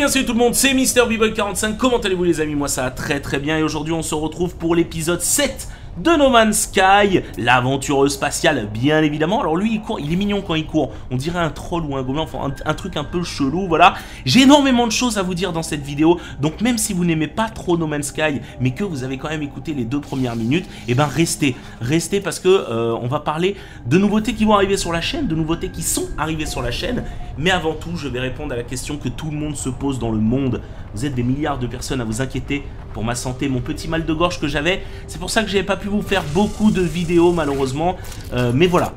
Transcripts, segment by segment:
bien salut tout le monde, c'est Mister 45 comment allez-vous les amis? Moi ça va très très bien. Et aujourd'hui on se retrouve pour l'épisode 7 de No Man's Sky, l'aventureux spatial, bien évidemment. Alors lui, il court, il est mignon quand il court. On dirait un troll ou un gobelin, enfin un, truc un peu chelou, voilà. J'ai énormément de choses à vous dire dans cette vidéo, donc même si vous n'aimez pas trop No Man's Sky, mais que vous avez quand même écouté les deux premières minutes, et eh ben restez, restez parce que euh, on va parler de nouveautés qui vont arriver sur la chaîne, de nouveautés qui sont arrivées sur la chaîne. Mais avant tout, je vais répondre à la question que tout le monde se pose dans le monde. Vous êtes des milliards de personnes à vous inquiéter pour ma santé, mon petit mal de gorge que j'avais. C'est pour ça que j'avais pas pu vous faire beaucoup de vidéos malheureusement. Euh, mais voilà,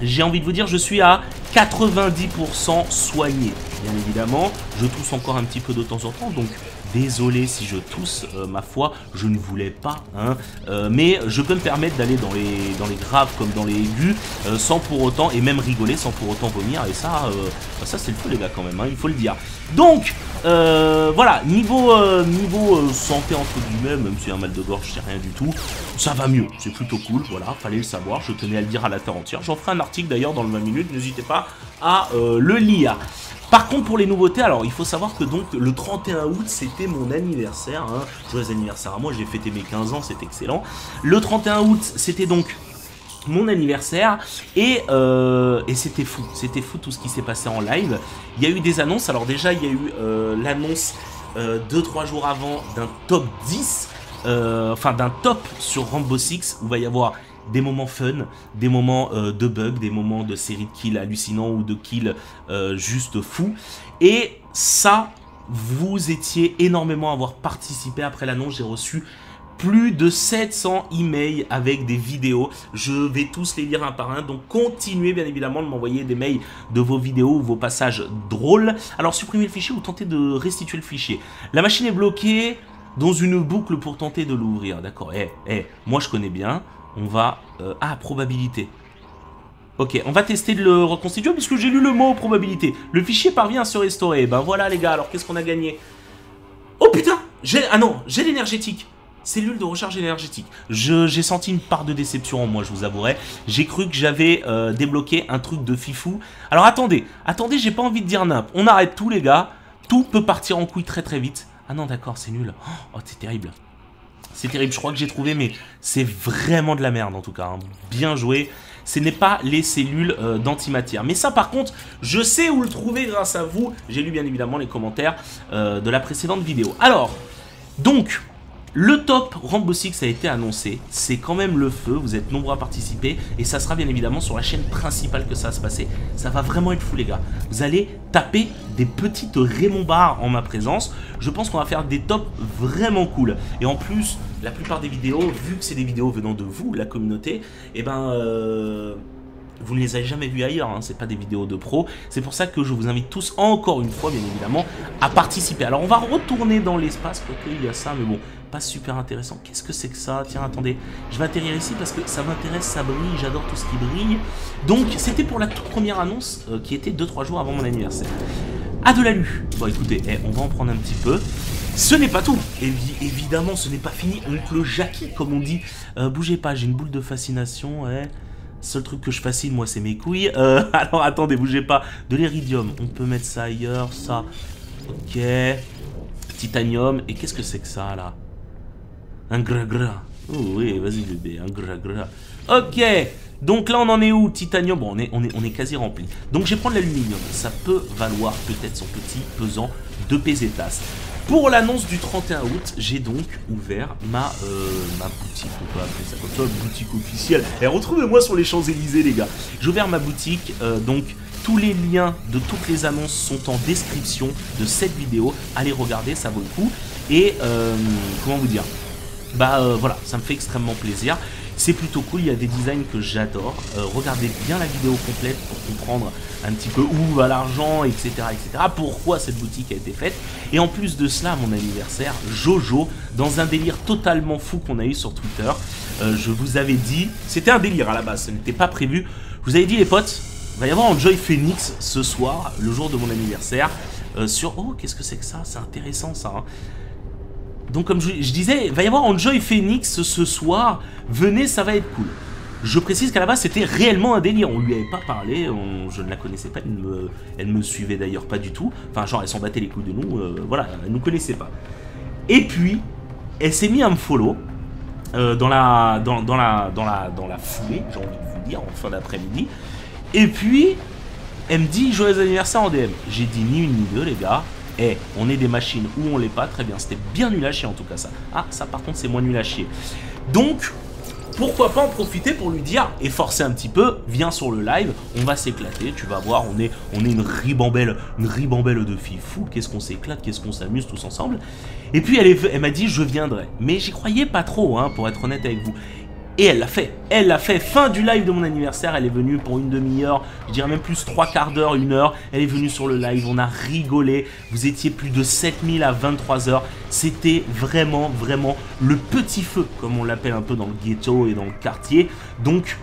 j'ai envie de vous dire, je suis à 90% soigné. Bien évidemment, je tousse encore un petit peu de temps en temps, donc désolé si je tousse, euh, ma foi, je ne voulais pas. Hein, euh, mais je peux me permettre d'aller dans les, dans les graves comme dans les aigus, sans pour autant, et même rigoler sans pour autant vomir. Et ça, ça c'est le feu les gars quand même, hein, il faut le dire. Donc, euh, voilà, niveau, euh, niveau euh, santé entre guillemets, même si un mal de gorge c'est rien du tout, ça va mieux, c'est plutôt cool, voilà, fallait le savoir, je tenais à le dire à la terre entière. J'en ferai un article d'ailleurs dans le 20 minutes, n'hésitez pas à le lire. Par contre, pour les nouveautés, alors il faut savoir que donc le 31 août, c'était mon anniversaire. Hein. Joyeux anniversaire à moi, j'ai fêté mes 15 ans, c'est excellent. Le 31 août, c'était donc mon anniversaire et, euh, et c'était fou, c'était fou tout ce qui s'est passé en live. Il y a eu des annonces, alors déjà il y a eu euh, l'annonce 2-3 euh, jours avant d'un top 10, enfin d'un top sur Rambo 6 où va y avoir des moments fun, des moments de bugs, des moments de série de kills hallucinants ou de kills juste fous. Et ça, vous étiez énormément à avoir participé après l'annonce, j'ai reçu plus de 700 emails avec des vidéos. Je vais tous les lire un par un, donc continuez bien évidemment de m'envoyer des mails de vos vidéos ou vos passages drôles. Alors supprimez le fichier ou tentez de restituer le fichier? La machine est bloquée dans une boucle pour tenter de l'ouvrir. D'accord, eh, eh, moi je connais bien. On va... Euh, ah, probabilité. Ok, on va tester le reconstituer puisque j'ai lu le mot probabilité. Le fichier parvient à se restaurer. Ben voilà les gars, alors qu'est-ce qu'on a gagné? Oh putain Ah non, j'ai l'énergétique Cellule de recharge énergétique. J'ai senti une part de déception en moi, je vous avouerai. J'ai cru que j'avais euh, débloqué un truc de fifou. Alors attendez, attendez, j'ai pas envie de dire n'importe. On arrête tout les gars. Tout peut partir en couille très très vite. Ah non d'accord, c'est nul. Oh, c'est terrible. C'est terrible, je crois que j'ai trouvé, mais c'est vraiment de la merde en tout cas. Hein. Bien joué. Ce n'est pas les cellules euh, d'antimatière. Mais ça par contre, je sais où le trouver grâce à vous. J'ai lu bien évidemment les commentaires euh, de la précédente vidéo. Alors, donc, le top Rambo Six a été annoncé, c'est quand même le feu, vous êtes nombreux à participer et ça sera bien évidemment sur la chaîne principale que ça va se passer. Ça va vraiment être fou les gars. Vous allez taper des petites Raymond Bar en ma présence. Je pense qu'on va faire des tops vraiment cool. Et en plus, la plupart des vidéos, vu que c'est des vidéos venant de vous, la communauté, eh ben... Euh vous ne les avez jamais vus ailleurs, hein, c'est pas des vidéos de pro. C'est pour ça que je vous invite tous, encore une fois, bien évidemment, à participer. Alors, on va retourner dans l'espace, quoique il y a ça, mais bon, pas super intéressant. Qu'est-ce que c'est que ça? Tiens, attendez, je vais atterrir ici parce que ça m'intéresse, ça brille, j'adore tout ce qui brille. Donc, c'était pour la toute première annonce euh, qui était 2-3 jours avant mon anniversaire. Ah, de l'alu Bon, écoutez, eh, on va en prendre un petit peu. Ce n'est pas tout Évidemment, ce n'est pas fini. Oncle Jackie, comme on dit. Euh, bougez pas, j'ai une boule de fascination, ouais. Seul truc que je fascine, moi, c'est mes couilles. Euh, alors, attendez, bougez pas. De l'iridium, on peut mettre ça ailleurs, ça. Ok. Titanium. Et qu'est-ce que c'est que ça, là? Un gras gras. Oh oui, vas-y, bébé, un gras gras. Ok. Donc là, on en est où Titanium, bon, on est, quasi rempli. Donc, je vais prendre l'aluminium. Ça peut valoir peut-être son petit pesant de pesetas. Pour l'annonce du 31 août, j'ai donc ouvert ma, euh, ma boutique, on peut appeler ça comme ça, boutique officielle. Et retrouvez-moi sur les Champs-Élysées, les gars. J'ai ouvert ma boutique, euh, donc tous les liens de toutes les annonces sont en description de cette vidéo. Allez regarder, ça vaut le coup. Et euh, comment vous dire? Bah voilà, ça me fait extrêmement plaisir. C'est plutôt cool, il y a des designs que j'adore. Euh, regardez bien la vidéo complète pour comprendre un petit peu où va l'argent, etc., etc. Pourquoi cette boutique a été faite. Et en plus de cela, mon anniversaire, Jojo, dans un délire totalement fou qu'on a eu sur Twitter, euh, je vous avais dit, c'était un délire à la base, ce n'était pas prévu. Je vous avais dit les potes, il va y avoir Enjoy Phoenix ce soir, le jour de mon anniversaire, euh, sur... Oh, qu'est-ce que c'est que ça? C'est intéressant ça. Hein. Donc comme je, disais, il va y avoir Enjoy Phoenix ce soir. Venez, ça va être cool. Je précise qu'à la base c'était réellement un délire, on lui avait pas parlé, je ne la connaissais pas, elle me, elle me suivait d'ailleurs pas du tout, enfin genre elle s'en battait les coups de nous, euh, voilà, elle nous connaissait pas. Et puis, elle s'est mis à me follow, euh, dans, la, dans, la, dans, la, dans la foulée, j'ai envie de vous dire, en fin d'après-midi, et puis, elle me dit joyeux anniversaire en DM. J'ai dit ni une ni deux les gars, eh, on est des machines ou on l'est pas, très bien, c'était bien nul à chier en tout cas ça. Ah, ça par contre c'est moins nul à chier. Donc, pourquoi pas en profiter pour lui dire et forcer un petit peu, viens sur le live, on va s'éclater, tu vas voir, on est, on est une ribambelle, une ribambelle de filles fou, qu'est-ce qu'on s'éclate, qu'est-ce qu'on s'amuse tous ensemble. Et puis elle, elle m'a dit je viendrai, mais j'y croyais pas trop, hein, pour être honnête avec vous. Et elle l'a fait. Elle l'a fait. Fin du live de mon anniversaire. Elle est venue pour une demi-heure. Je dirais même plus trois quarts d'heure, une heure. Elle est venue sur le live. On a rigolé. Vous étiez plus de 7000 à 23 heures. C'était vraiment, vraiment le petit feu, comme on l'appelle un peu dans le ghetto et dans le quartier. Donc,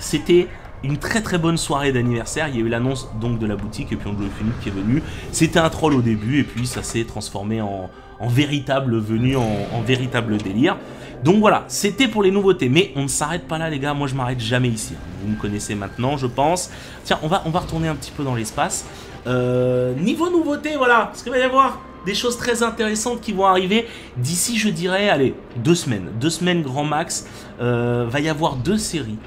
c'était une très très bonne soirée d'anniversaire. Il y a eu l'annonce donc de la boutique et puis Angelo Philippe qui est venu. C'était un troll au début et puis ça s'est transformé en, véritable venue, en véritable délire. Donc voilà, c'était pour les nouveautés. Mais on ne s'arrête pas là, les gars. Moi, je m'arrête jamais ici. Vous me connaissez maintenant, je pense. Tiens, on va, retourner un petit peu dans l'espace. Euh, niveau nouveautés, voilà. Parce qu'il va y avoir des choses très intéressantes qui vont arriver d'ici, je dirais, allez, deux semaines. Deux semaines grand max. Euh, va y avoir deux séries.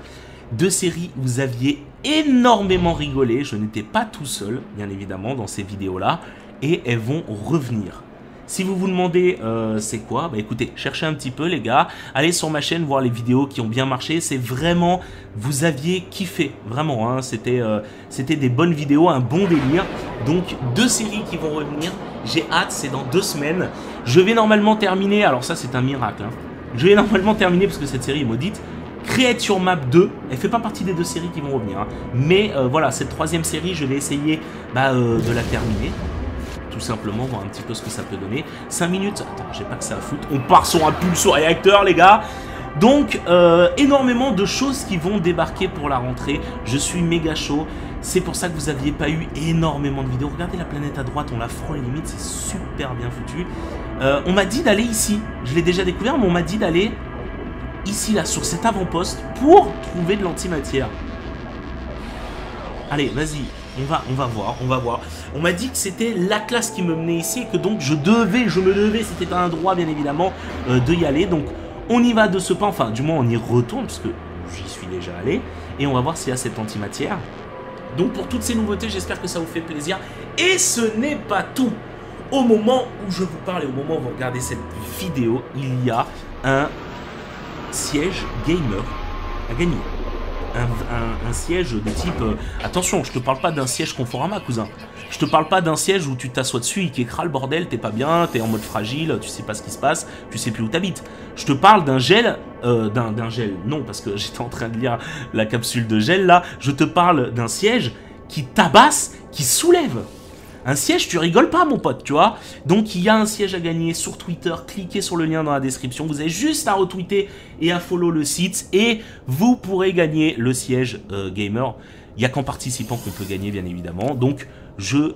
Deux séries vous aviez énormément rigolé. Je n'étais pas tout seul, bien évidemment, dans ces vidéos-là. Et elles vont revenir. Si vous vous demandez euh, c'est quoi, bah écoutez, cherchez un petit peu les gars, allez sur ma chaîne voir les vidéos qui ont bien marché, c'est vraiment, vous aviez kiffé, vraiment, hein, c'était euh, des bonnes vidéos, un bon délire. Donc deux séries qui vont revenir, j'ai hâte, c'est dans deux semaines. Je vais normalement terminer, alors ça c'est un miracle, hein. je vais normalement terminer parce que cette série est maudite. Create your Map 2, elle fait pas partie des deux séries qui vont revenir, hein. mais euh, voilà, cette troisième série, je vais essayer bah, de la terminer tout simplement, voir un petit peu ce que ça peut donner. 5 minutes, attends, j'ai pas que ça à foutre. On part sur un pulso réacteur, les gars. Donc, euh, énormément de choses qui vont débarquer pour la rentrée. Je suis méga chaud. C'est pour ça que vous aviez pas eu énormément de vidéos. Regardez la planète à droite, on la frôle limite, c'est super bien foutu. Euh, on m'a dit d'aller ici. Je l'ai déjà découvert, mais on m'a dit d'aller ici, là, sur cet avant-poste, pour trouver de l'antimatière. Allez, vas-y, on va, on va voir, on va voir. On m'a dit que c'était la classe qui me menait ici et que donc je devais, je me devais, c'était un droit bien évidemment, euh, de y aller. Donc on y va de ce pas, enfin du moins on y retourne parce que j'y suis déjà allé. Et on va voir s'il y a cette antimatière. Donc pour toutes ces nouveautés, j'espère que ça vous fait plaisir. Et ce n'est pas tout. Au moment où je vous parle et au moment où vous regardez cette vidéo, il y a un siège gamer à gagner un, siège de type... Euh, attention, je te parle pas d'un siège Conforama, cousin. Je te parle pas d'un siège où tu t'assois dessus, il écrase le bordel, t'es pas bien, t'es en mode fragile, tu sais pas ce qui se passe, tu sais plus où t'habites. Je te parle d'un gel, euh, d'un gel, non, parce que j'étais en train de lire la capsule de gel là, je te parle d'un siège qui tabasse, qui soulève. Un siège, tu rigoles pas, mon pote, tu vois. Donc, il y a un siège à gagner sur Twitter. Cliquez sur le lien dans la description. Vous avez juste à retweeter et à follow le site. Et vous pourrez gagner le siège euh, gamer. Il n'y a qu'en participant qu'on peut gagner, bien évidemment. Donc, je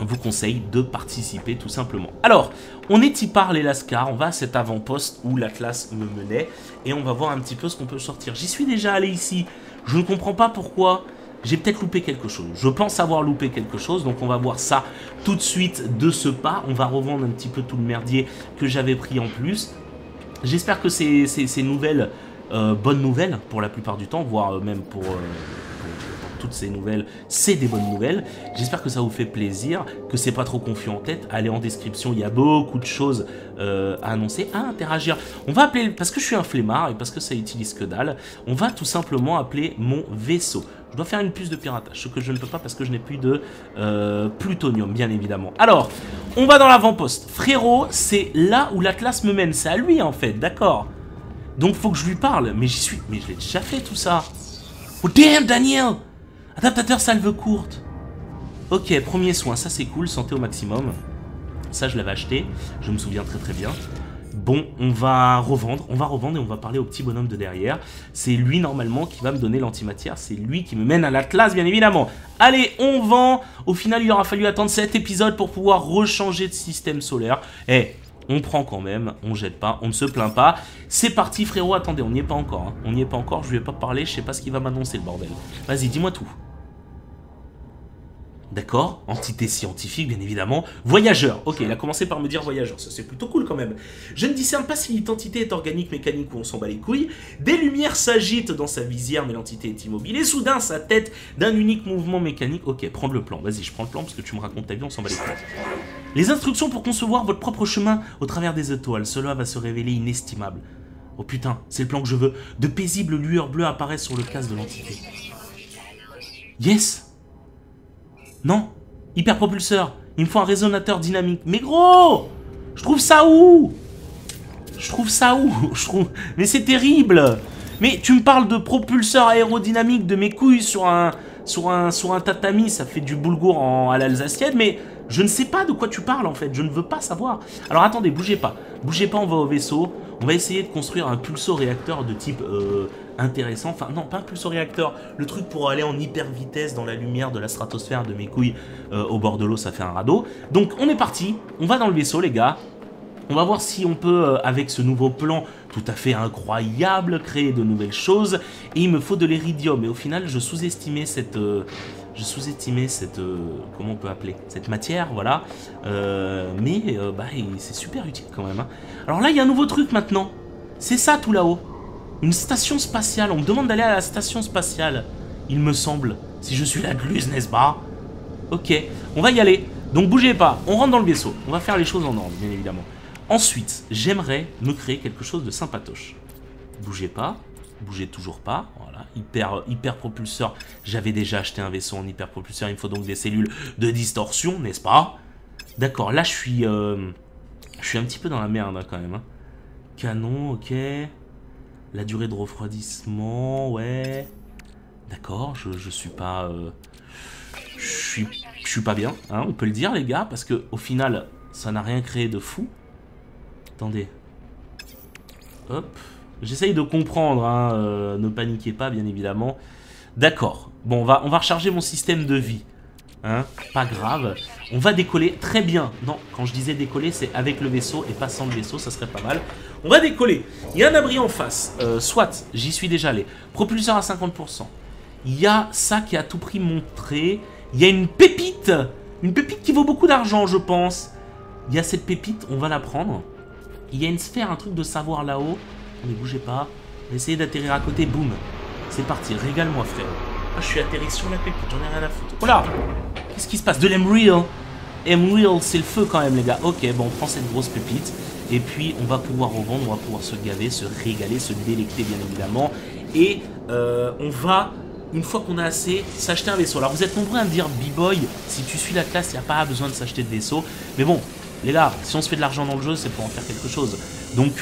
vous conseille de participer tout simplement. Alors, on est y par les Lascar, on va à cet avant-poste où la classe me menait et on va voir un petit peu ce qu'on peut sortir. J'y suis déjà allé ici, je ne comprends pas pourquoi j'ai peut-être loupé quelque chose. Je pense avoir loupé quelque chose, donc on va voir ça tout de suite de ce pas. On va revendre un petit peu tout le merdier que j'avais pris en plus. J'espère que ces, ces, nouvelles, euh, bonnes nouvelles pour la plupart du temps, voire même pour... Euh, toutes ces nouvelles, c'est des bonnes nouvelles. J'espère que ça vous fait plaisir, que c'est pas trop confus en tête. Allez en description, il y a beaucoup de choses euh, à annoncer, à interagir. On va appeler, parce que je suis un flemmard et parce que ça utilise que dalle, on va tout simplement appeler mon vaisseau. Je dois faire une puce de piratage, ce que je ne peux pas parce que je n'ai plus de euh, plutonium, bien évidemment. Alors, on va dans l'avant-poste. Frérot, c'est là où la classe me mène. C'est à lui, en fait, d'accord Donc, faut que je lui parle. Mais j'y suis... Mais je l'ai déjà fait, tout ça. Oh, damn, Daniel Adaptateur salve courte. Ok, premier soin, ça c'est cool, santé au maximum. Ça, je l'avais acheté, je me souviens très très bien. Bon, on va revendre, on va revendre et on va parler au petit bonhomme de derrière. C'est lui normalement qui va me donner l'antimatière, c'est lui qui me mène à l'Atlas bien évidemment. Allez, on vend Au final, il aura fallu attendre cet épisode pour pouvoir rechanger de système solaire. Eh, On prend quand même, on jette pas, on ne se plaint pas. C'est parti frérot, attendez, on n'y est pas encore. hein. On n'y est pas encore, je lui ai pas parlé, je sais pas ce qu'il va m'annoncer le bordel. Vas-y, dis-moi tout. D'accord, entité scientifique bien évidemment. Voyageur, ok, il a commencé par me dire voyageur, ça c'est plutôt cool quand même. Je ne discerne pas si l'identité est organique, mécanique ou on s'en bat les couilles. Des lumières s'agitent dans sa visière mais l'entité est immobile. Et soudain sa tête d'un unique mouvement mécanique. Ok, prends le plan, vas-y je prends le plan parce que tu me racontes ta vie, on s'en bat les couilles. Les instructions pour concevoir votre propre chemin au travers des étoiles, cela va se révéler inestimable. Oh putain, c'est le plan que je veux. De paisibles lueurs bleues apparaissent sur le casque de l'entité. Yes non, hyperpropulseur. Il me faut un résonateur dynamique. Mais gros Je trouve ça où? Je trouve ça où? Mais c'est terrible Mais tu me parles de propulseur aérodynamique de mes couilles sur un, sur un, sur un tatami, ça fait du boulgour en, à l'alsacienne, mais je ne sais pas de quoi tu parles en fait, je ne veux pas savoir. Alors attendez, bougez pas. Bougez pas, on va au vaisseau. On va essayer de construire un pulso-réacteur de type euh, intéressant. Enfin, non, pas un pulso-réacteur. Le truc pour aller en hyper vitesse dans la lumière de la stratosphère de mes couilles euh, au bord de l'eau, ça fait un radeau. Donc, on est parti. On va dans le vaisseau, les gars. On va voir si on peut, euh, avec ce nouveau plan tout à fait incroyable, créer de nouvelles choses. Et il me faut de l'iridium. Et au final, je sous-estimais cette... euh, je sous-estimais cette... euh, comment on peut appeler Cette matière, voilà. Mais bah, c'est super utile quand même. hein. Alors là, il y a un nouveau truc maintenant. C'est ça tout là-haut. Une station spatiale. On me demande d'aller à la station spatiale. Il me semble. Si je suis la gluse, n'est-ce pas? Ok, on va y aller. Donc bougez pas, on rentre dans le vaisseau. On va faire les choses en ordre, bien évidemment. Ensuite, j'aimerais me créer quelque chose de sympatoche. Bougez pas, bougez toujours pas. Voilà, hyper, hyper propulseur. J'avais déjà acheté un vaisseau en hyper propulseur. Il me faut donc des cellules de distorsion, n'est-ce pas? D'accord, là je suis, euh, je suis un petit peu dans la merde hein, quand même. hein. Canon, ok. La durée de refroidissement, ouais. D'accord, je, je suis pas. euh, je suis, je suis pas bien, hein, on peut le dire, les gars, parce que au final, ça n'a rien créé de fou. Attendez. Hop. J'essaye de comprendre, hein, euh, ne paniquez pas, bien évidemment. D'accord. Bon, on va, on recharger mon système de vie. Hein, pas grave. On va décoller très bien. Non, quand je disais décoller, c'est avec le vaisseau et pas sans le vaisseau, ça serait pas mal. On va décoller. Il y a un abri en face. Euh, soit, j'y suis déjà allé. Propulseur à 50%. Il y a ça qui est à tout prix montré. Il y a une pépite. Une pépite qui vaut beaucoup d'argent, je pense. Il y a cette pépite, on va la prendre. Il y a une sphère, un truc de savoir là-haut. Ne bougez pas. Essayer d'atterrir à côté. Boum. C'est parti. Régale-moi, frère. Ah, je suis atterri sur la pépite. J'en ai rien à foutre. Oh là Qu'est-ce qui se passe? De l'Emreal. Emreal, c'est le feu quand même, les gars. Ok, bon, on prend cette grosse pépite. Et puis, on va pouvoir revendre. On va pouvoir se gaver, se régaler, se délecter, bien évidemment. Et euh, on va une fois qu'on a assez, s'acheter un vaisseau. Alors vous êtes nombreux à me dire, B-Boy, si tu suis la classe, il n'y a pas besoin de s'acheter de vaisseau. Mais bon, les gars, si on se fait de l'argent dans le jeu, c'est pour en faire quelque chose. Donc,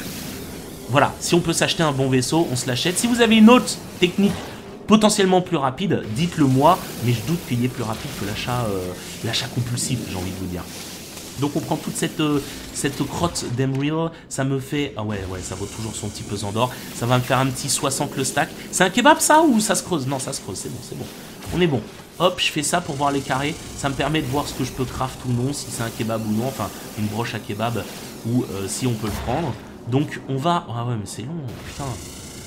voilà, si on peut s'acheter un bon vaisseau, on se l'achète. Si vous avez une autre technique potentiellement plus rapide, dites-le moi, mais je doute qu'il y ait plus rapide que l'achat euh, compulsif, j'ai envie de vous dire. Donc on prend toute cette, euh, cette crotte d'Emreal, ça me fait... Ah ouais, ouais, ça vaut toujours son petit pesant d'or. Ça va me faire un petit 60 le stack. C'est un kebab ça ou ça se creuse? Non, ça se creuse, c'est bon, c'est bon. On est bon. Hop, je fais ça pour voir les carrés. Ça me permet de voir ce que je peux craft ou non, si c'est un kebab ou non, enfin une broche à kebab, ou euh, si on peut le prendre. Donc on va... Ah ouais, mais c'est long, putain.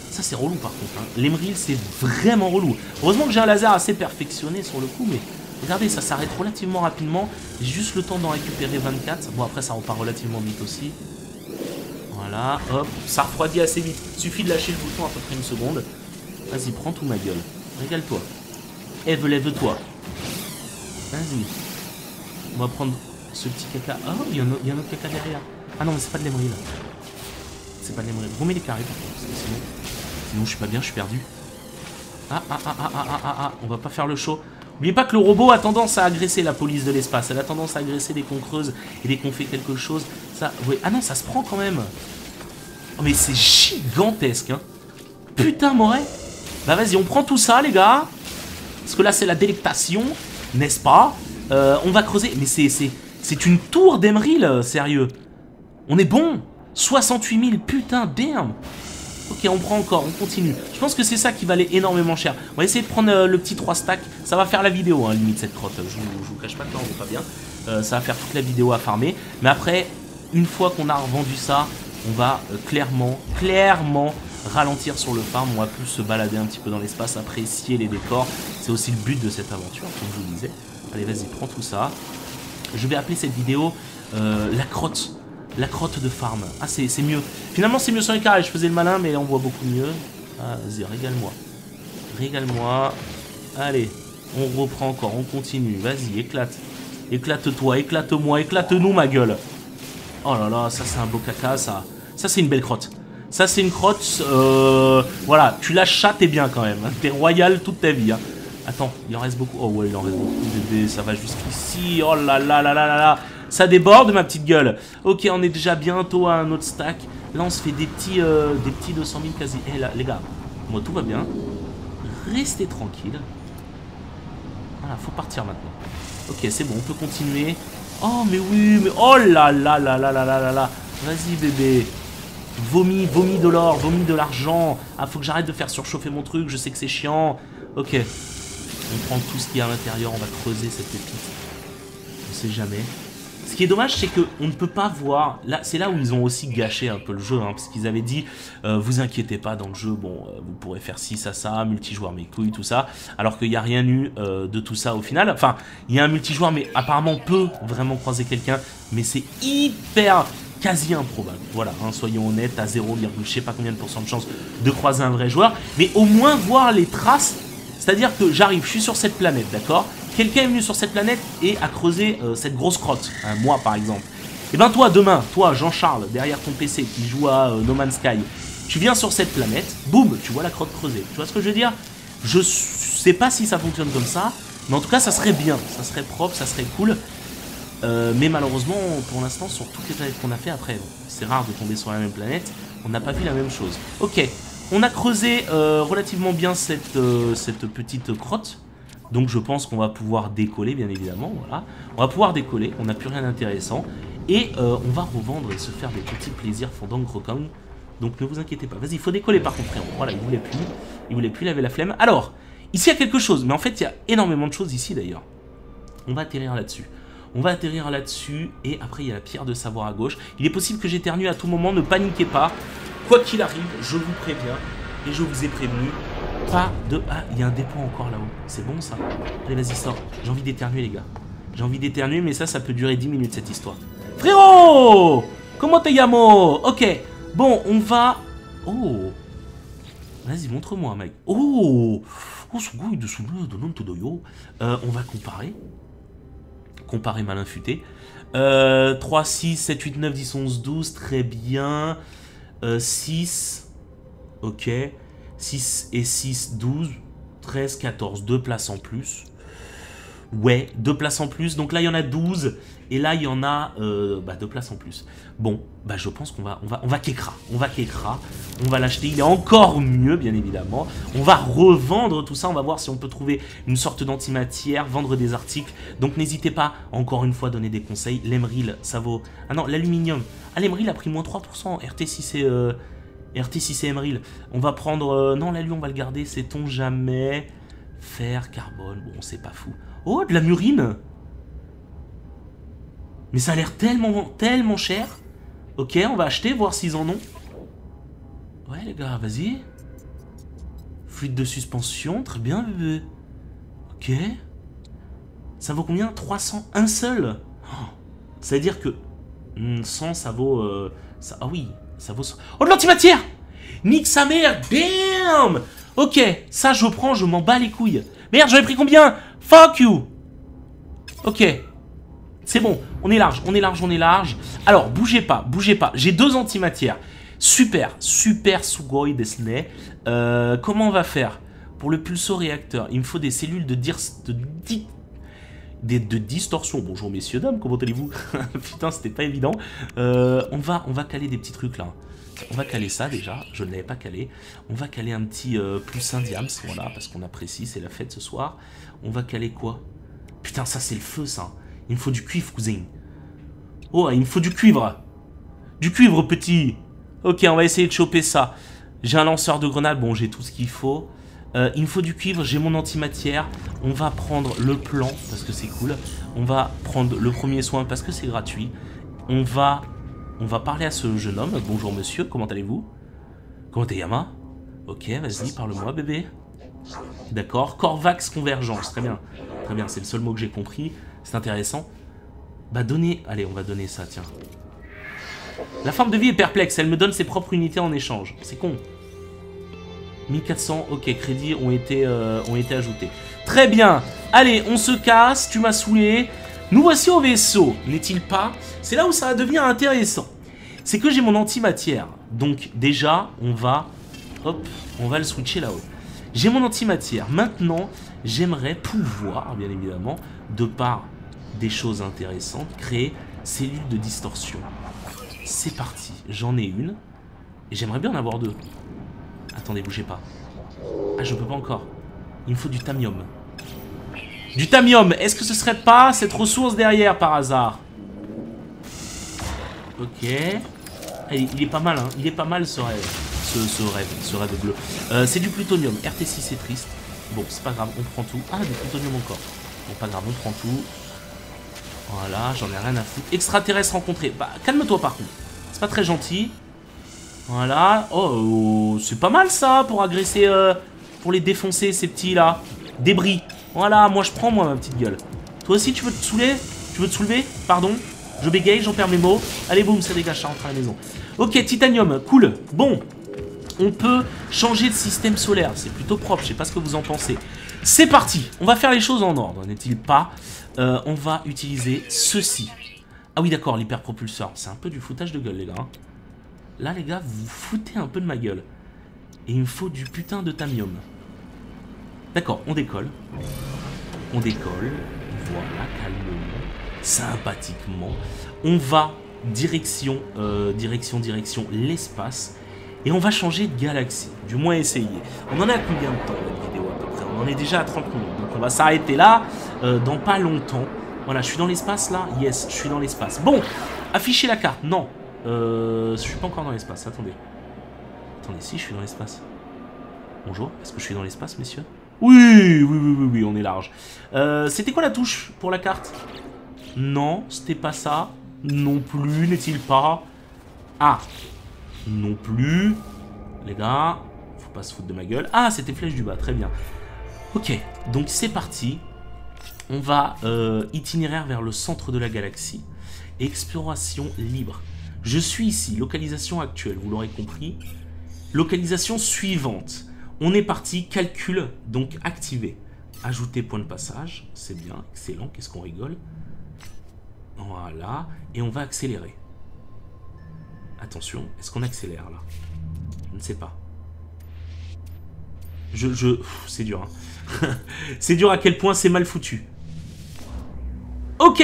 Ça c'est relou par contre. Hein. L'Emeril c'est vraiment relou. Heureusement que j'ai un laser assez perfectionné sur le coup, mais regardez, ça s'arrête relativement rapidement. J'ai juste le temps d'en récupérer 24. Bon après ça repart relativement vite aussi. Voilà, hop, ça refroidit assez vite. Suffit de lâcher le bouton à peu près une seconde. Vas-y, prends tout ma gueule. Régale-toi. Eve, lève-toi. Vas-y. On va prendre ce petit caca. Oh, il y, a un autre- caca derrière. Ah non, mais c'est pas de l'Emeril. C'est pas de l'Emeril. Remets les carrés parce sinon, je suis pas bien, je suis perdu. Ah, ah, ah, ah, ah, ah, ah, on va pas faire le show. N'oubliez pas que le robot a tendance à agresser la police de l'espace. Elle a tendance à agresser dès qu'on creuse et dès qu'on fait quelque chose. Ça. Ah non, ça se prend quand même. Oh, mais c'est gigantesque, hein. Putain, Moret. Bah vas-y, on prend tout ça, les gars. Parce que là, c'est la délectation, n'est-ce pas? Euh, On va creuser. Mais c'est une tour d'Emeril, euh, sérieux. On est bon. 68 000, putain, damn. Ok, on prend encore, on continue. Je pense que c'est ça qui valait énormément cher. On va essayer de prendre euh, le petit 3 stack. Ça va faire la vidéo, hein, limite, cette crotte. Je vous, cache pas que là, on est pas bien. Ça va faire toute la vidéo à farmer. Mais après, une fois qu'on a revendu ça, on va clairement, clairement ralentir sur le farm. On va plus se balader un petit peu dans l'espace, apprécier les décors. C'est aussi le but de cette aventure, comme je vous disais. Allez, vas-y, prends tout ça. Je vais appeler cette vidéo euh, la crotte. La crotte de farm. Ah, c'est mieux. Finalement, c'est mieux sur les carrés. Je faisais le malin, mais on voit beaucoup mieux. Ah, vas-y, régale-moi. Régale-moi. Allez, on reprend encore, on continue. Vas-y, éclate. Éclate-toi, éclate-moi, éclate-nous, ma gueule. Oh là là, ça c'est un beau caca, ça. Ça c'est une belle crotte. Ça c'est une crotte, euh, voilà, tu la chattes t'es bien quand même. Hein. T'es royal toute ta vie. Hein. Attends, il en reste beaucoup. Oh ouais, il en reste beaucoup, bébé, ça va jusqu'ici. Oh là là là là là là. Ça déborde, ma petite gueule. Ok, on est déjà bientôt à un autre stack. Là, on se fait des petits, euh, des petits 200 000 quasi. Eh là, les gars, moi tout va bien. Restez tranquille. Voilà, faut partir maintenant. Ok, c'est bon, on peut continuer. Oh, mais oui, mais... Oh là là là là là là là là Vas-y, bébé. Vomis, vomis de l'or, vomis de l'argent. Ah, faut que j'arrête de faire surchauffer mon truc, je sais que c'est chiant. Ok. On prend tout ce qu'il y a à l'intérieur, on va creuser cette pépite. On sait jamais. Ce qui est dommage, c'est qu'on ne peut pas voir... Là, C'est là où ils ont aussi gâché un peu le jeu, hein, parce qu'ils avaient dit, euh, vous inquiétez pas, dans le jeu, bon, euh, vous pourrez faire ci, ça, ça, multijoueur, mes couilles, tout ça, alors qu'il n'y a rien eu euh, de tout ça au final. Enfin, il y a un multijoueur, mais apparemment peut vraiment croiser quelqu'un, mais c'est hyper quasi improbable. Voilà, hein, soyons honnêtes, à 0, je sais pas combien de pourcents de chance de croiser un vrai joueur, mais au moins voir les traces, c'est-à-dire que j'arrive, je suis sur cette planète, d'accord? Quelqu'un est venu sur cette planète et a creusé euh, cette grosse crotte, moi par exemple. Et eh ben toi, demain, toi, Jean-Charles, derrière ton PC qui joue à euh, No Man's Sky, tu viens sur cette planète, boum, tu vois la crotte creusée. Tu vois ce que je veux dire? Je sais pas si ça fonctionne comme ça, mais en tout cas, ça serait bien, ça serait propre, ça serait cool. Euh, mais malheureusement, pour l'instant, sur toutes les planètes qu'on a fait, après, c'est rare de tomber sur la même planète, on n'a pas vu la même chose. Ok, on a creusé relativement bien cette, cette petite crotte. Donc je pense qu'on va pouvoir décoller, bien évidemment, voilà. On va pouvoir décoller, on n'a plus rien d'intéressant. Et euh, on va revendre et se faire des petits plaisirs fondant crocom. Donc ne vous inquiétez pas. Vas-y, il faut décoller par contre, frérot. Voilà, il voulait plus. Il voulait plus, il avait la flemme. Alors, ici il y a quelque chose. Mais en fait, il y a énormément de choses ici d'ailleurs. On va atterrir là-dessus. On va atterrir là-dessus. Et après, il y a la pierre de savoir à gauche. Il est possible que j'éternue à tout moment. Ne paniquez pas. Quoi qu'il arrive, je vous préviens. Et je vous ai prévenu pas de... Ah, il y a un dépôt encore là-haut. C'est bon ça? Allez, vas-y, sors. J'ai envie d'éternuer, les gars. J'ai envie d'éternuer, mais ça, ça peut durer 10 minutes, cette histoire. Frérot Comment te llamo Ok. Bon, on va... Oh Vas-y, montre-moi, mec. Oh Oh, de euh, On va comparer. Comparer malin futé. Euh, 3, 6, 7, 8, 9, 10, 11, 12. Très bien. Euh, 6. Ok. 6 et 6, 12, 13, 14, deux places en plus. Ouais, deux places en plus. Donc là, il y en a 12. Et là, il y en a euh, bah, deux places en plus. Bon, bah, je pense qu'on va, on va, on va kékra. On va kékra. On va l'acheter. Il est encore mieux, bien évidemment. On va revendre tout ça. On va voir si on peut trouver une sorte d'antimatière, vendre des articles. Donc n'hésitez pas, encore une fois, à donner des conseils. L'Emeril, ça vaut... Ah non, l'aluminium. Ah, l'Emeril a pris moins 3%. RT6 et... Euh... RT6 et Emeril. On va prendre... Euh, non, l'alu, on va le garder, sait-on jamais. Fer, carbone, bon, c'est pas fou. Oh, de la murine Mais ça a l'air tellement, tellement cher. Ok, on va acheter, voir s'ils en ont. Ouais, les gars, vas-y. Fluide de suspension, très bien, bébé. Ok. Ça vaut combien? 300 Un seul oh. Ça veut dire que 100, hmm, ça vaut... Euh, ah oui, ça vaut... Oh, de l'antimatière Nique sa mère Damn Ok, ça je prends, je m'en bats les couilles. Merde, j'en ai pris combien? Fuck you Ok. C'est bon, on est large, on est large, on est large. Alors, bougez pas, bougez pas. J'ai deux antimatières. Super, super Sugoi Desne. Euh, comment on va faire Pour le pulso-réacteur, il me faut des cellules de, dir de, de distorsion. Bonjour messieurs, dames, comment allez-vous? Putain, c'était pas évident. Euh, on, va, on va caler des petits trucs là. On va caler ça déjà, je ne l'avais pas calé. On va caler un petit euh, plus un diams, voilà, parce qu'on apprécie, c'est la fête ce soir. On va caler quoi? Putain, ça c'est le feu ça. Il me faut du cuivre, cousin. Oh, il me faut du cuivre. Du cuivre, petit. Ok, on va essayer de choper ça. J'ai un lanceur de grenades, bon, j'ai tout ce qu'il faut. Euh, il me faut du cuivre, j'ai mon antimatière. On va prendre le plan, parce que c'est cool. On va prendre le premier soin, parce que c'est gratuit. On va On va parler à ce jeune homme. Bonjour monsieur, comment allez-vous? Comment t'es Yama? Ok, vas-y, parle-moi bébé. D'accord, Corvax Convergence, très bien. Très bien, c'est le seul mot que j'ai compris. C'est intéressant. Bah donner... Allez, on va donner ça, tiens. La forme de vie est perplexe, elle me donne ses propres unités en échange. C'est con. 1400, ok, crédits ont été, euh, ont été ajoutés. Très bien, allez, on se casse, tu m'as saoulé. Nous voici au vaisseau, n'est-il pas? C'est là où ça va devenir intéressant. C'est que j'ai mon antimatière. Donc déjà, on va... Hop, on va le switcher là-haut. J'ai mon antimatière. Maintenant, j'aimerais pouvoir, bien évidemment, de par des choses intéressantes, créer cellules de distorsion. C'est parti, j'en ai une. Et j'aimerais bien en avoir deux. Attendez, bougez pas. Ah, je peux pas encore. Il me faut du tamium. Du tamium Est-ce que ce serait pas cette ressource derrière, par hasard? Ok. Ah, il, est pas mal, hein. Il est pas mal, ce rêve. Ce, rêve, ce rêve bleu. Euh, c'est du plutonium. RT6, c'est triste. Bon, c'est pas grave, on prend tout. Ah, du plutonium encore. Bon, pas grave, on prend tout. Voilà, j'en ai rien à foutre. Extraterrestre rencontré. Bah, calme-toi par contre. C'est pas très gentil. Voilà. Oh, c'est pas mal ça pour agresser, euh, pour les défoncer ces petits là. Débris. Voilà, moi je prends moi ma petite gueule. Toi aussi tu veux te saouler? Tu veux te soulever? Pardon Je bégaye, j'en perds mes mots. Allez boum, ça dégage, ça rentre à la maison. Ok, titanium, cool. Bon, on peut changer de système solaire. C'est plutôt propre, je sais pas ce que vous en pensez. C'est parti, on va faire les choses en ordre, n'est-il pas euh, On va utiliser ceci. Ah oui d'accord, l'hyperpropulseur. C'est un peu du foutage de gueule les gars. Hein. Là, les gars, vous vous foutez un peu de ma gueule. Et il me faut du putain de tamium. D'accord, on décolle. On décolle. Voilà, calmement. Sympathiquement. On va direction, euh, direction, direction l'espace. Et on va changer de galaxie. Du moins essayer. On en a combien de temps, la On est déjà à 30 minutes. Donc on va s'arrêter là, euh, dans pas longtemps. Voilà, je suis dans l'espace, là Yes, je suis dans l'espace. Bon, afficher la carte. Non, euh, je suis pas encore dans l'espace, attendez. Attendez, si, je suis dans l'espace. Bonjour, est-ce que je suis dans l'espace, messieurs? Oui, oui, oui, oui, oui, on est large. Euh, c'était quoi la touche pour la carte? Non, c'était pas ça. Non plus, n'est-il pas? Ah, non plus. Les gars, faut pas se foutre de ma gueule. Ah, c'était flèche du bas, très bien. Ok, donc c'est parti. On va euh, itinéraire vers le centre de la galaxie. Exploration libre. Je suis ici, localisation actuelle, vous l'aurez compris. Localisation suivante. On est parti, calcul, donc activé. Ajouter point de passage, c'est bien, excellent, qu'est-ce qu'on rigole. Voilà, et on va accélérer. Attention, est-ce qu'on accélère là? Je ne sais pas. Je... je c'est dur, hein. c'est dur à quel point c'est mal foutu. Ok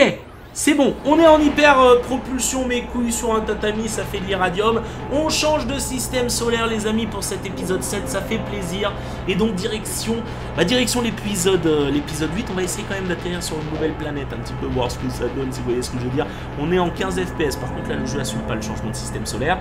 c'est bon, on est en hyper euh, propulsion mes couilles sur un tatami, ça fait de l'iradium. On change de système solaire les amis pour cet épisode 7, ça fait plaisir. Et donc direction, bah, direction l'épisode euh, l'épisode 8, on va essayer quand même d'atterrir sur une nouvelle planète, un petit peu voir ce que ça donne, si vous voyez ce que je veux dire. On est en 15 FPS, par contre là le jeu assume pas le changement de système solaire.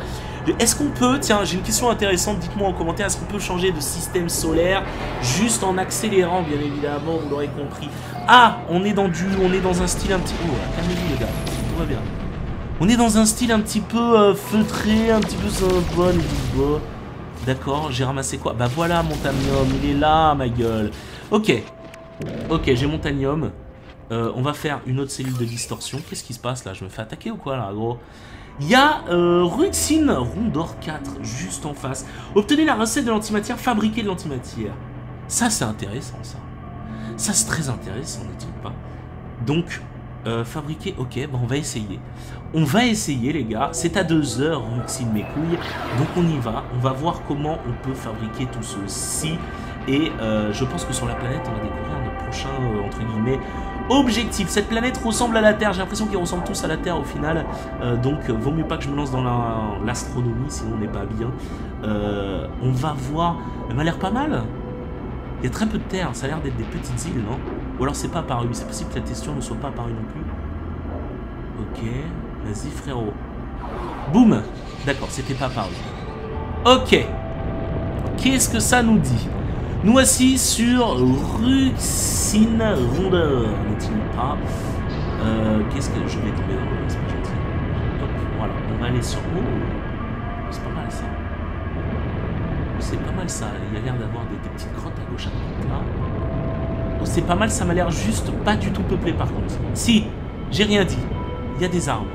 Est-ce qu'on peut, tiens j'ai une question intéressante, dites-moi en commentaire, est-ce qu'on peut changer de système solaire juste en accélérant bien évidemment, vous l'aurez compris. Ah, on est dans du, on est dans un style un petit... Oh, calmez-vous les gars, tout va bien. On est dans un style un petit peu euh, feutré, un petit peu sympa, les D'accord, j'ai ramassé quoi? Bah voilà mon tanium, il est là, ma gueule. Ok, ok, j'ai mon tanium. Euh, on va faire une autre cellule de distorsion. Qu'est-ce qui se passe là? Je me fais attaquer ou quoi là, gros? Il y a euh, Ruxine Rondor 4 juste en face. Obtenez la recette de l'antimatière, fabriquer de l'antimatière. Ça, c'est intéressant, ça. Ça, c'est très intéressant, n'est-il pas Donc, euh, fabriquer, ok, bah on va essayer. On va essayer, les gars. C'est à 2 heures, Ruxine mes couilles. Donc, on y va. On va voir comment on peut fabriquer tout ceci. Et euh, je pense que sur la planète, on va découvrir notre prochain, euh, entre guillemets, objectif. Cette planète ressemble à la Terre. J'ai l'impression qu'ils ressemblent tous à la Terre au final. donc, vaut mieux pas que je me lance dans l'astronomie, sinon on n'est pas bien. on va voir. Elle m'a l'air pas mal. Il y a très peu de terre, ça a l'air d'être des petites îles, non? Ou alors c'est pas apparu, c'est possible que la question ne soit pas apparue non plus. Ok, vas-y frérot. Boum D'accord, c'était pas apparu. Ok. Qu'est-ce que ça nous dit? Nous voici sur Ruxine Rondeur, n'est-il pas? Euh, Qu'est-ce que je vais tomber dans le Hop, voilà, on va aller sur... Oh C'est pas mal ça. Il y a l'air d'avoir des, petites grottes à gauche à droite là. Oh, c'est pas mal, ça m'a l'air juste pas du tout peuplé par contre. Si, j'ai rien dit. Il y a des arbres.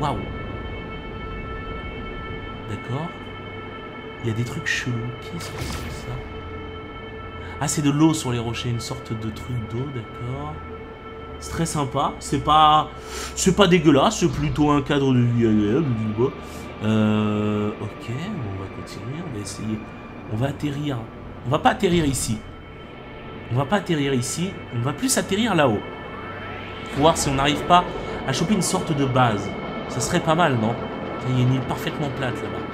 Waouh. D'accord. Il y a des trucs chelous. Qu'est-ce que c'est ça? Ah, c'est de l'eau sur les rochers, une sorte de truc d'eau, d'accord. C'est très sympa. C'est pas, c'est pas dégueulasse. C'est plutôt un cadre de vie agréable, du bois. Euh, ok, on va continuer. On va essayer. On va atterrir. On va pas atterrir ici. On va pas atterrir ici. On va plus atterrir là-haut. Voir si on n'arrive pas à choper une sorte de base. Ça serait pas mal, non? Il y a une île parfaitement plate là-bas.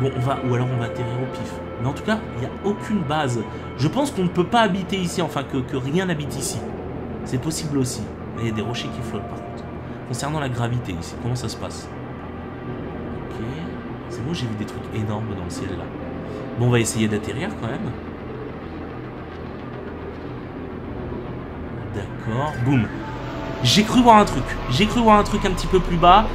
Bon, on va, ou alors on va atterrir au pif. Mais en tout cas, il n'y a aucune base. Je pense qu'on ne peut pas habiter ici, enfin que, rien n'habite ici. C'est possible aussi. Il y a des rochers qui flottent par contre. Concernant la gravité ici, comment ça se passe? J'ai vu des trucs énormes dans le ciel là. Bon, on va essayer d'atterrir quand même. D'accord. Boum. J'ai cru voir un truc. J'ai cru voir un truc un petit peu plus bas.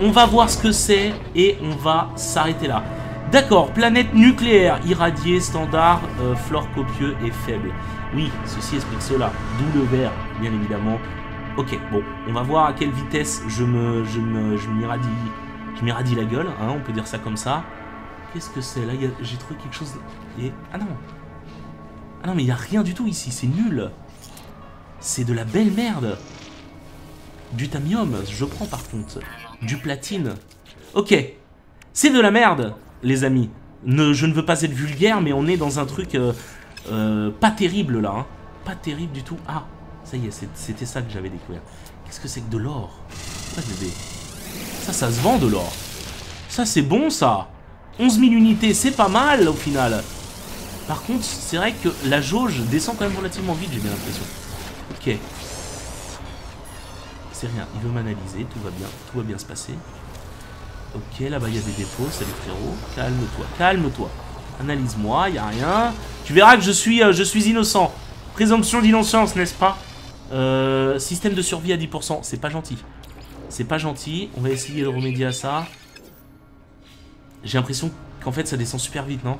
On va voir ce que c'est et on va s'arrêter là. D'accord, planète nucléaire, irradiée, standard, euh, flore copieux et faible. Oui, ceci explique cela. D'où le vert, bien évidemment. Ok, bon, on va voir à quelle vitesse je me, je je m'irradie, je m'irradie la gueule, hein, on peut dire ça comme ça. Qu'est-ce que c'est là J'ai trouvé quelque chose. Et... Ah non. Ah non, mais il n'y a rien du tout ici, c'est nul. C'est de la belle merde. Du tamium, je prends par contre. Du platine. Ok. C'est de la merde, les amis. Ne, je ne veux pas être vulgaire, mais on est dans un truc euh, euh, pas terrible là. hein. Pas terrible du tout. Ah, ça y est, c'était ça que j'avais découvert. Qu'est-ce que c'est que de l'or? Bébé. Ça, ça se vend de l'or. Ça, c'est bon, ça. 11 000 unités, c'est pas mal au final. Par contre, c'est vrai que la jauge descend quand même relativement vite, j'ai bien l'impression. Ok. C'est rien, il veut m'analyser, tout va bien, tout va bien se passer. Ok, là-bas il y a des dépôts, salut frérot. Calme-toi, calme-toi. Analyse-moi, il a rien. Tu verras que je suis, euh, je suis innocent. Présomption d'innocence, n'est-ce pas? Euh, Système de survie à 10%, c'est pas gentil. C'est pas gentil, on va essayer de remédier à ça. J'ai l'impression qu'en fait ça descend super vite, non?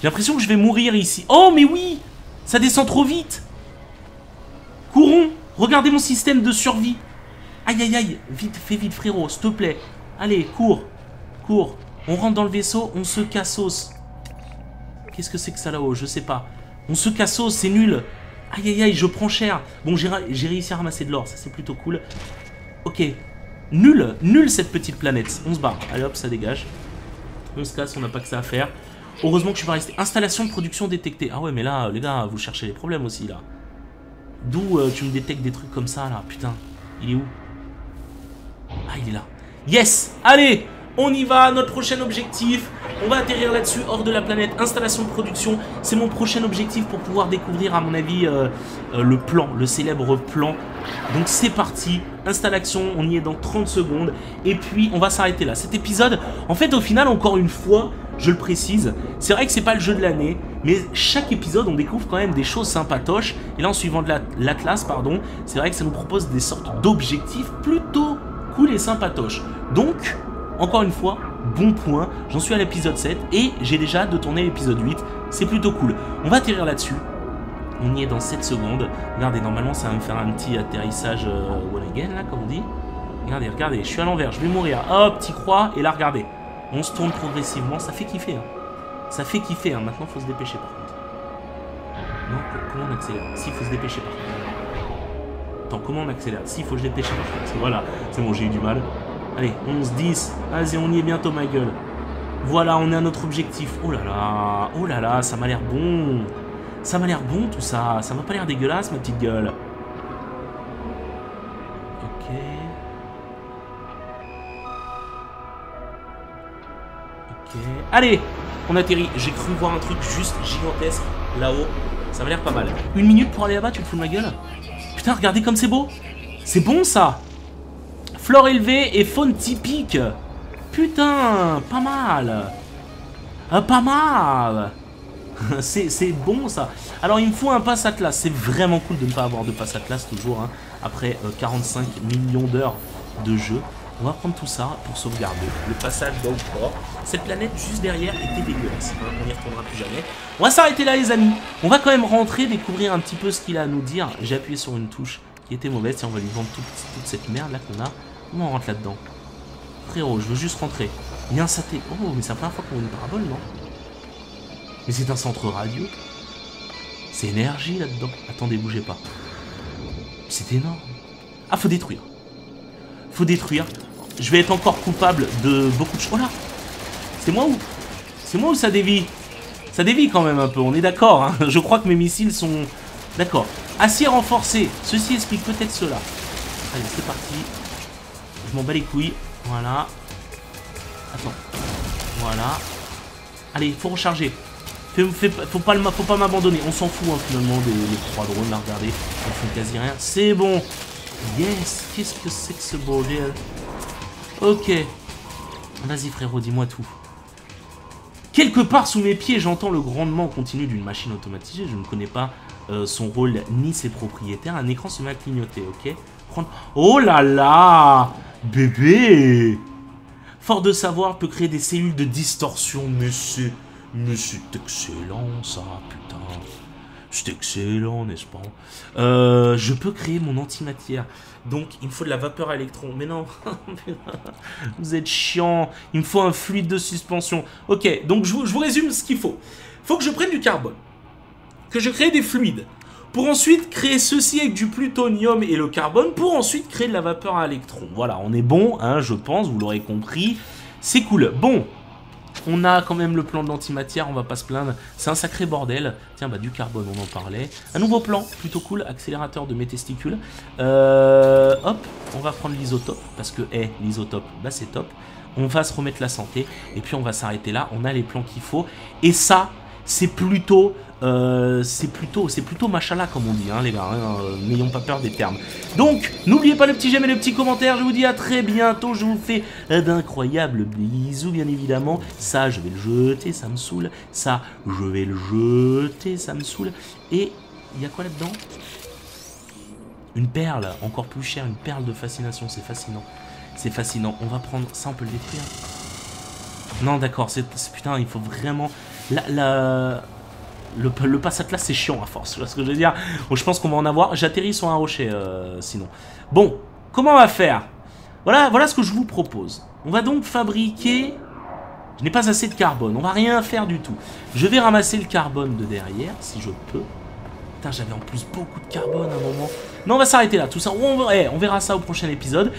J'ai l'impression que je vais mourir ici. Oh, mais oui Ça descend trop vite Courons Regardez mon système de survie Aïe aïe aïe Vite, fais vite frérot, s'il te plaît. Allez, cours Cours On rentre dans le vaisseau, on se cassos. Qu'est-ce que c'est que ça là-haut? Je sais pas. On se cassos, c'est nul Aïe aïe aïe, je prends cher Bon, j'ai réussi à ramasser de l'or, ça c'est plutôt cool. Ok. Nul, nul cette petite planète. On se barre. Allez hop, ça dégage. On se casse, on n'a pas que ça à faire. Heureusement que je suis pas resté. Installation de production détectée. Ah ouais, mais là, les gars, vous cherchez les problèmes aussi, là. D'où euh, tu me détectes des trucs comme ça, là Putain, il est où? Ah, il est là. Yes Allez on y va, notre prochain objectif. On va atterrir là-dessus, hors de la planète. Installation de production, c'est mon prochain objectif pour pouvoir découvrir, à mon avis, euh, euh, le plan, le célèbre plan. Donc c'est parti, installation, on y est dans 30 secondes. Et puis on va s'arrêter là. Cet épisode, en fait, au final, encore une fois, je le précise, c'est vrai que c'est pas le jeu de l'année, mais chaque épisode, on découvre quand même des choses sympatoches. Et là, en suivant l'Atlas, pardon, c'est vrai que ça nous propose des sortes d'objectifs plutôt cool et sympatoches. Donc, encore une fois, bon point, j'en suis à l'épisode 7 et j'ai déjà hâte de tourner l'épisode 8, c'est plutôt cool. On va atterrir là-dessus, on y est dans 7 secondes. Regardez, normalement ça va me faire un petit atterrissage euh, one again là, comme on dit. Regardez, regardez, je suis à l'envers, je vais mourir. Hop, petit croix, et là regardez, on se tourne progressivement, ça fait kiffer. Hein. Ça fait kiffer, hein. maintenant faut se dépêcher par contre. Non, co- comment on accélère? Si, faut se dépêcher par contre. Attends, comment on accélère? Si, faut que je dépêche par contre. Voilà, c'est bon, j'ai eu du mal. Allez, 11, 10. Vas-y, on y est bientôt, ma gueule. Voilà, on est à notre objectif. Oh là là, oh là là, ça m'a l'air bon. Ça m'a l'air bon tout ça. Ça m'a pas l'air dégueulasse, ma petite gueule. Ok. Ok. Allez, on atterrit. J'ai cru voir un truc juste gigantesque là-haut. Ça m'a l'air pas mal. Une minute pour aller là-bas, tu te fous de ma gueule? Putain, regardez comme c'est beau. C'est bon ça. Flore élevée et faune typique. Putain, pas mal. Ah, pas mal. c'est bon ça. Alors il me faut un pass Atlas. C'est vraiment cool de ne pas avoir de pass Atlas toujours. hein, après euh, 45 millions d'heures de jeu. On va prendre tout ça pour sauvegarder le passage d'Outport. Cette planète juste derrière était dégueulasse. Hein, on n'y retournera plus jamais. On va s'arrêter là, les amis. On va quand même rentrer, découvrir un petit peu ce qu'il a à nous dire. J'ai appuyé sur une touche qui était mauvaise. Et on va lui vendre toute, cette merde là qu'on a. Comment on rentre là-dedans? Frérot, je veux juste rentrer. Il y a un satellite. Oh, mais c'est la première fois qu'on voit une parabole, non? Mais c'est un centre radio. C'est énergie là-dedans. Attendez, bougez pas. C'est énorme. Ah, faut détruire. Faut détruire. Je vais être encore coupable de beaucoup de choses. Oh là C'est moi ou C'est moi ou ça dévie? Ça dévie quand même un peu, on est d'accord. Hein Je crois que mes missiles sont... D'accord. Acier renforcé. Ceci explique peut-être cela. Allez, c'est parti. Je m'en bats les couilles. Voilà. Attends. Voilà. Allez, faut recharger. faut pas, faut pas m'abandonner. On s'en fout hein, finalement des trois drones là, regardez. Ils font quasi rien. C'est bon. Yes, qu'est-ce que c'est que ce bordel? Ok. Vas-y frérot, dis-moi tout. Quelque part sous mes pieds, j'entends le grandement continu d'une machine automatisée. Je ne connais pas euh, son rôle ni ses propriétaires. Un écran se met à clignoter, ok? Oh là là Bébé Fort de savoir peut créer des cellules de distorsion. Mais c'est excellent ça, putain. C'est excellent, n'est-ce pas? Euh, Je peux créer mon antimatière. Donc, il me faut de la vapeur à électrons. Mais non, vous êtes chiant. Il me faut un fluide de suspension. Ok, donc je vous, résume ce qu'il faut. Faut que je prenne du carbone. Que je crée des fluides. Pour ensuite créer ceci avec du plutonium et le carbone. Pour ensuite créer de la vapeur à électrons. Voilà, on est bon, hein, je pense, vous l'aurez compris. C'est cool. Bon, on a quand même le plan de l'antimatière, on va pas se plaindre. C'est un sacré bordel. Tiens, bah du carbone, on en parlait. Un nouveau plan, plutôt cool, accélérateur de mes testicules. Euh, hop, on va prendre l'isotope, parce que, hé, l'isotope, bah c'est top. On va se remettre la santé, et puis on va s'arrêter là. On a les plans qu'il faut. Et ça, c'est plutôt euh, c'est plutôt, c'est plutôt machala comme on dit, hein, les gars. Hein, euh, n'ayons pas peur des termes. Donc, n'oubliez pas le petit j'aime et le petit commentaire. Je vous dis à très bientôt. Je vous fais d'incroyables bisous, bien évidemment. Ça, je vais le jeter, ça me saoule. Ça, je vais le jeter, ça me saoule. Et il y a quoi là-dedans? Une perle, encore plus chère, une perle de fascination. C'est fascinant. C'est fascinant. On va prendre ça, on peut le détruire? Non, d'accord. C'est putain, il faut vraiment. La, le, le pass atlas c'est chiant à force, tu vois ce que je veux dire Je pense qu'on va en avoir. J'atterris sur un rocher euh, sinon. Bon, comment on va faire? Voilà, voilà ce que je vous propose. On va donc fabriquer... Je n'ai pas assez de carbone, on va rien faire du tout. Je vais ramasser le carbone de derrière, si je peux. Putain, j'avais en plus beaucoup de carbone à un moment. Non, on va s'arrêter là, tout ça. On, on verra ça au prochain épisode.